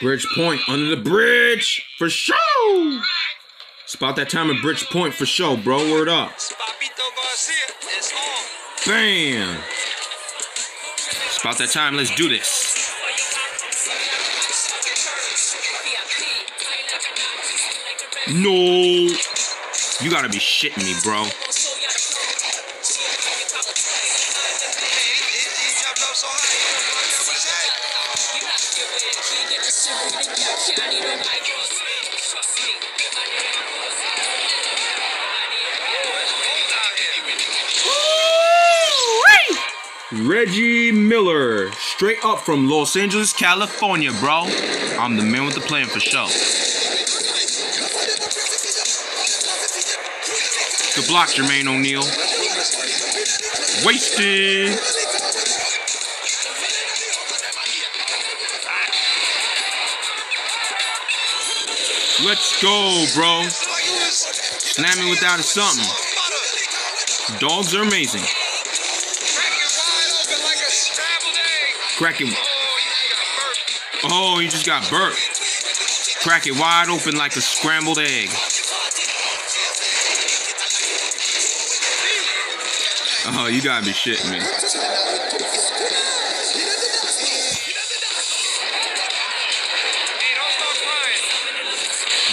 Bridge Point under the bridge for show. It's about that time at Bridge Point for show, bro. Word up. Bam. It's about that time. Let's do this. No. You gotta be shitting me, bro. Reggie Miller, straight up from Los Angeles, California, bro. I'm the man with the plan for show. Good block, Jermaine O'Neal. Wasted. Let's go, bro. He was Slamming without a something. Dogs are amazing. Egg. Cracking. Oh, you just got burnt. Crack it wide open like a scrambled egg. Oh, you gotta be shitting me.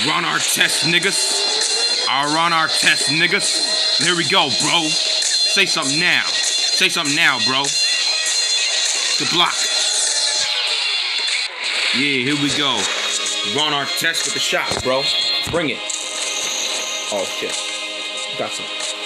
Ron Artest, niggas. I'll Ron Artest, niggas. There we go, bro. Say something now. Say something now, bro. The block. Yeah, here we go. Ron Artest with the shot, bro. Bring it. Oh shit. Got some.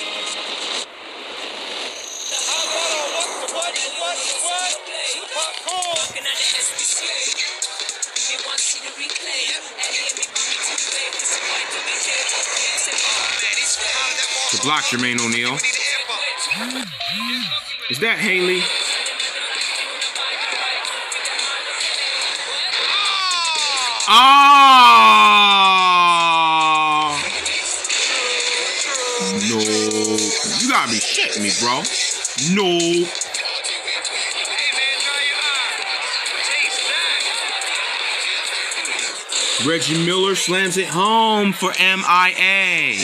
Pounding that ball The block. Jermaine O'Neal. Is that Haley? Ah! No. You gotta be shitting me, bro. No. Reggie Miller slams it home for MIA.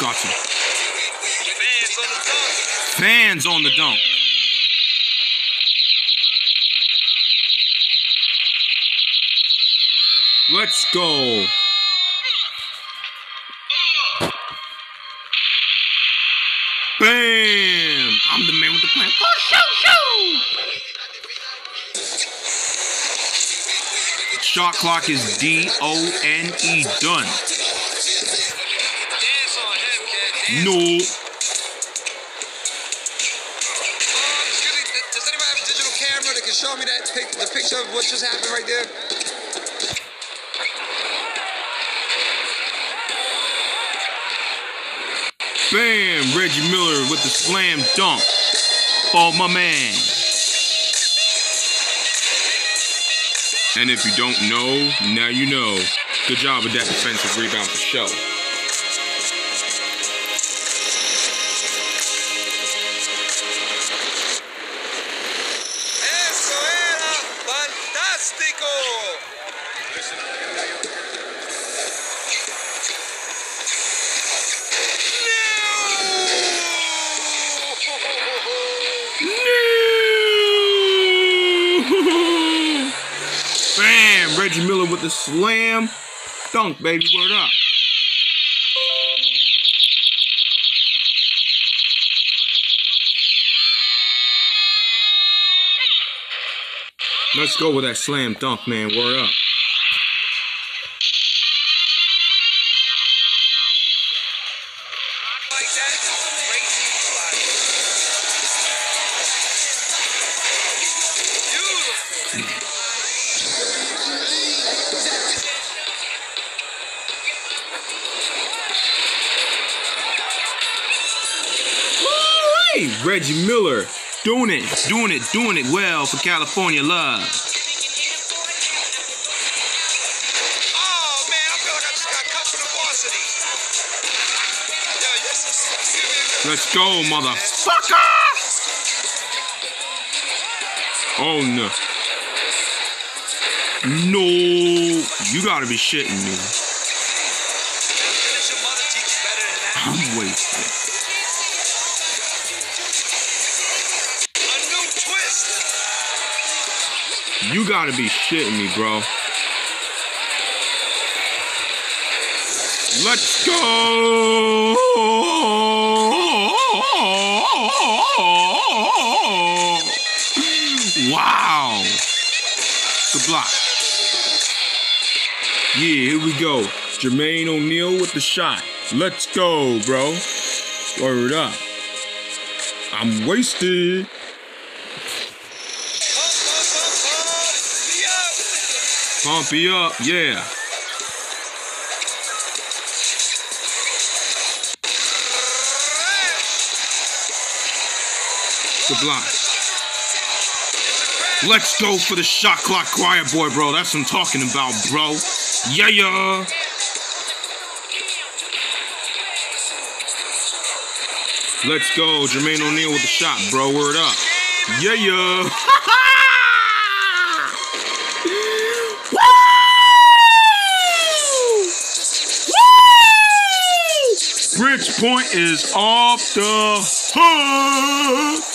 Gotcha. Fans on the dunk. Let's go. Bam! I'm the man with the plan. Oh, shoo, shoo! Shot clock is D O N E done. Dance on him, kid. Dance. No. Excuse me, th- does anybody have a digital camera that can show me that pic- the picture of what just happened right there? Bam! Reggie Miller with the slam dunk for my man. And if you don't know, now you know. Good job with that defensive rebound for show. Reggie Miller with the slam dunk, baby. Word up. Let's go with that slam dunk, man. Word up. Hey, Reggie Miller doing it, doing it, doing it well for California love. Oh man, I feel like I just got cut from the varsity. Yo, yes, excuse me. Let's go, motherfucker! Oh no. No, you gotta be shitting me. You gotta be shitting me, bro. Let's go! Wow! The block. Yeah, here we go. Jermaine O'Neal with the shot. Let's go, bro. Word up. I'm wasted. Up. Up, yeah. The block. Let's go for the shot clock quiet boy, bro. That's what I'm talking about, bro. Yeah, yeah. Let's go. Jermaine O'Neal with the shot, bro. Word up. Yeah, yeah. point is off the hook.